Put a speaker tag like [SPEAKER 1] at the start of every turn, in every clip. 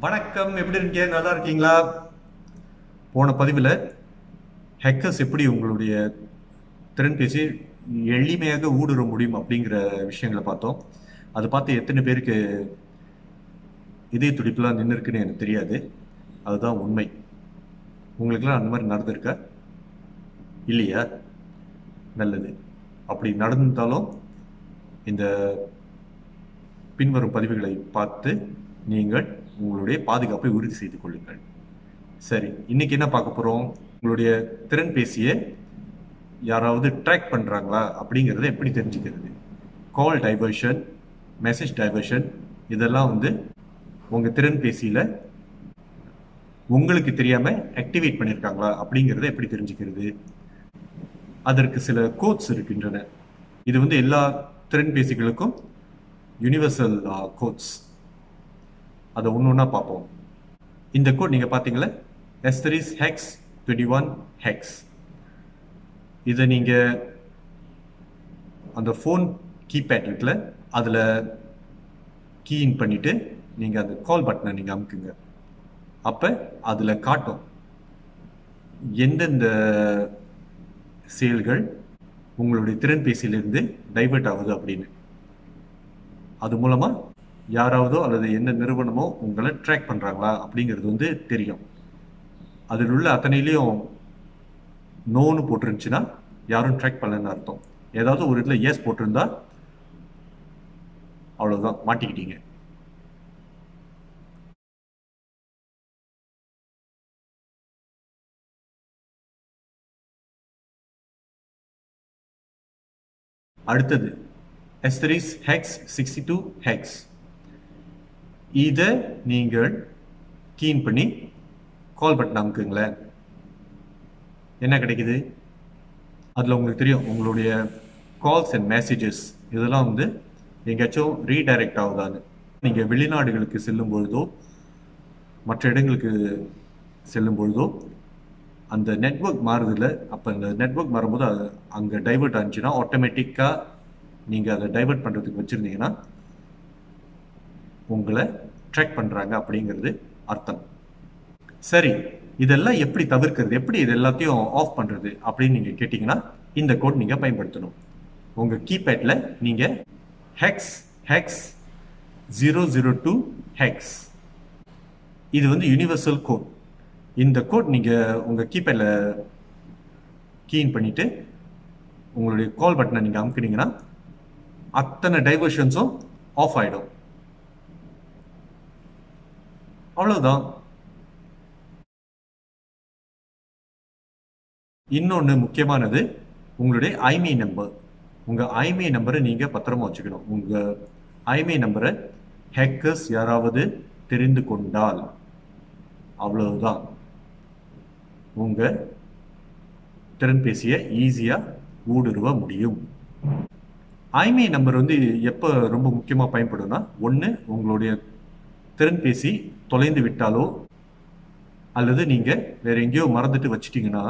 [SPEAKER 1] வணக்கம் எப்படி இருக்கீங்க? நல்லா இருக்கீங்களா? போன பதிவில் ஹேக்கர்ஸ் எப்படி உங்களுடைய திறன்பேசி எளிமையாக ஊடுருவ முடியும் அப்படிங்கிற விஷயங்களை பார்த்தோம். அது பார்த்து எத்தனை பேருக்கு இதய துடிப்புலாம் நின்று இருக்குன்னு எனக்கு தெரியாது. அதுதான் உண்மை. உங்களுக்கெல்லாம் அந்த மாதிரி நடந்திருக்கா? இல்லையா? நல்லது. அப்படி நடந்தாலும் இந்த பின்வரும் பதிவுகளை பார்த்து நீங்கள் உங்களுடைய பாதுகாப்பை உறுதி செய்து கொள்ளுங்கள். சரி இன்னைக்கு என்ன பார்க்க போகிறோம் உங்களுடைய திறன்பேசியை யாராவது ட்ராக் பண்ணுறாங்களா அப்படிங்கறத எப்படி தெரிஞ்சுக்கிறது? கால் டைவர்ஷன் மெசேஜ் டைவர்ஷன் இதெல்லாம் வந்து உங்கள் திறன்பேசியில் உங்களுக்கு தெரியாமல் ஆக்டிவேட் பண்ணியிருக்காங்களா அப்படிங்கிறத எப்படி தெரிஞ்சுக்கிறது? அதற்கு சில கோட்ஸ் இருக்கின்றன. இது வந்து எல்லா திறன்பேசிகளுக்கும் யூனிவர்சல் கோட்ஸ் அதை ஒன்று ஒன்றா பார்ப்போம். இந்த கோட் நீங்கள் பார்த்தீங்களா asterisk hash twenty one hash இதை நீங்கள் அந்த ஃபோன் கீபேட் இருக்குல்ல அதில் கீஇன் பண்ணிவிட்டு நீங்கள் அந்த கால் பட்டனை நீங்கள் அமுக்குங்க. அப்போ அதில் காட்டும் எந்தெந்த செயல்கள் உங்களுடைய திறன்பேசியிலிருந்து டைவெர்ட் ஆகுது அப்படின்னு. அது மூலமாக யாராவதோ அல்லது எந்த நிறுவனமோ உங்களை ட்ராக் பண்ணுறாங்களா அப்படிங்கிறது வந்து தெரியும். அதில் உள்ள அத்தனையிலையும் நோன்னு போட்டிருந்துச்சுன்னா யாரும் ட்ராக் பண்ணலன்னு அர்த்தம். ஏதாவது ஒரு இடத்துல எஸ் போட்டிருந்தா அவ்வளோதான் மாட்டிக்கிட்டீங்க. அடுத்தது asterisk hash sixty two hash இதை நீங்கள் கீன் பண்ணி கால் பட்டன் அமுக்குங்களேன். என்ன கிடைக்குது? அதில் உங்களுக்கு தெரியும் உங்களுடைய கால்ஸ் அண்ட் மெசேஜஸ் இதெல்லாம் வந்து எங்கேயாச்சும் ரீடைரக்ட் ஆகுதான்னு. நீங்கள் வெளிநாடுகளுக்கு செல்லும் பொழுதோ மற்ற இடங்களுக்கு செல்லும் பொழுதோ அந்த நெட்ஒர்க் மாறுதில்ல அப்போ அந்த நெட்ஒர்க் மாறும்போது அது அங்கே டைவர்ட் ஆனிச்சுன்னா ஆட்டோமேட்டிக்காக நீங்கள் அதை டைவர்ட் பண்ணுறதுக்கு வச்சுருந்தீங்கன்னா உங்களை ட்ராக் பண்ணுறாங்க அப்படிங்கிறது அர்த்தம். சரி இதெல்லாம் எப்படி தவிர்க்கிறது? எப்படி இது எல்லாத்தையும் ஆஃப் பண்ணுறது அப்படின்னு நீங்கள் கேட்டிங்கன்னா இந்த கோட் நீங்கள் பயன்படுத்தணும். உங்கள் கீபேட்டில் நீங்கள் hash hash zero zero two hash இது வந்து யூனிவர்சல் கோட் இந்த கோட் நீங்கள் உங்கள் கீபேடில் கீன் பண்ணிவிட்டு உங்களுடைய கால் பட்டனை நீங்கள் அமுக்கினீங்கன்னா அத்தனை டைவர்ஷன்ஸும் ஆஃப் ஆகிடும் அவ்வளோதான் இன்னொன்று முக்கியமானது உங்களுடைய ஐமே நம்பர் உங்கள் ஐமே நம்பரை நீங்கள் பத்திரமா வச்சுக்கணும். உங்கள் ஐமே நம்பரை ஹேக்கர்ஸ் யாராவது தெரிந்து கொண்டால் அவ்வளவுதான். உங்கள் திறன்பேசியை ஈஸியாக ஊடுருவ முடியும். ஐமே நம்பர் வந்து எப்போ ரொம்ப முக்கியமாக பயன்படும்னா ஒன்று உங்களுடைய திறன்பேசி தொலைந்து விட்டாலோ அல்லது நீங்கள் வேற எங்கேயோ மறந்துட்டு வச்சிட்டிங்கன்னா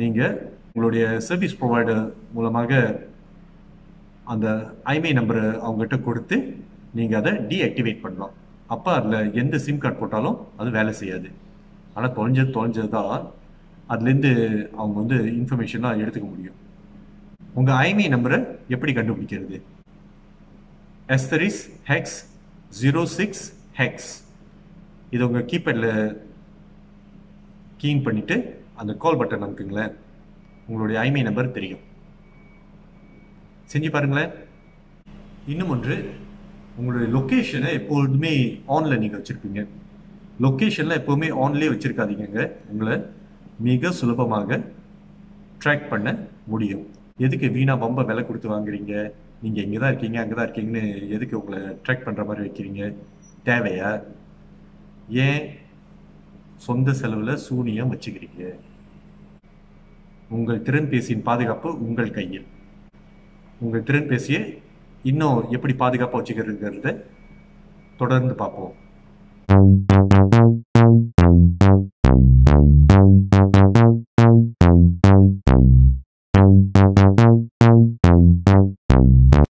[SPEAKER 1] நீங்கள் உங்களுடைய சர்வீஸ் ப்ரொவைடர் மூலமாக அந்த ஐமே நம்பரை அவங்ககிட்ட கொடுத்து நீங்கள் அதை டீஆக்டிவேட் பண்ணலாம். அப்போ அதில் எந்த சிம் கார்டு போட்டாலும் அது வேலை செய்யாது. ஆனால் தொலைஞ்சது தொலைஞ்சது தான் அதுலேருந்து அவங்க வந்து இன்ஃபர்மேஷன்லாம் எடுத்துக்க முடியும். உங்கள் ஐமே நம்பரை எப்படி கண்டுபிடிக்கிறது? Asterisk hash zero six hash இது உங்கள் கீபேடில் கீன் பண்ணிவிட்டு அந்த கால் பட்டன் அமுக்குங்களேன் உங்களுடைய ஐமை நம்பர் தெரியும். செஞ்சு பாருங்களேன். இன்னும் ஒன்று உங்களுடைய லொக்கேஷனை எப்பொழுதுமே ஆனில் நீங்கள் வச்சுருப்பீங்க. லொக்கேஷனில் எப்போவுமே ஆன்லேயே வச்சுருக்காதீங்க உங்களை மிக சுலபமாக ட்ராக் பண்ண முடியும். எதுக்கு வீணாக பம்ப விலை கொடுத்து வாங்குறீங்க? நீங்கள் இங்கே தான் இருக்கீங்க அங்கே தான் இருக்கீங்கன்னு எதுக்கு உங்களை ட்ராக் பண்ணுற மாதிரி வைக்கிறீங்க? தேவையா? ஏன் சொந்த செலவில் சூனியம் வச்சுக்கிறீங்க? உங்கள் திறன்பேசியின் பாதுகாப்பு உங்கள் கையில். உங்கள் திறன்பேசியை இன்னும் எப்படி பாதுகாப்பாக வச்சுக்கிறதுங்கிறத தொடர்ந்து பார்ப்போம்.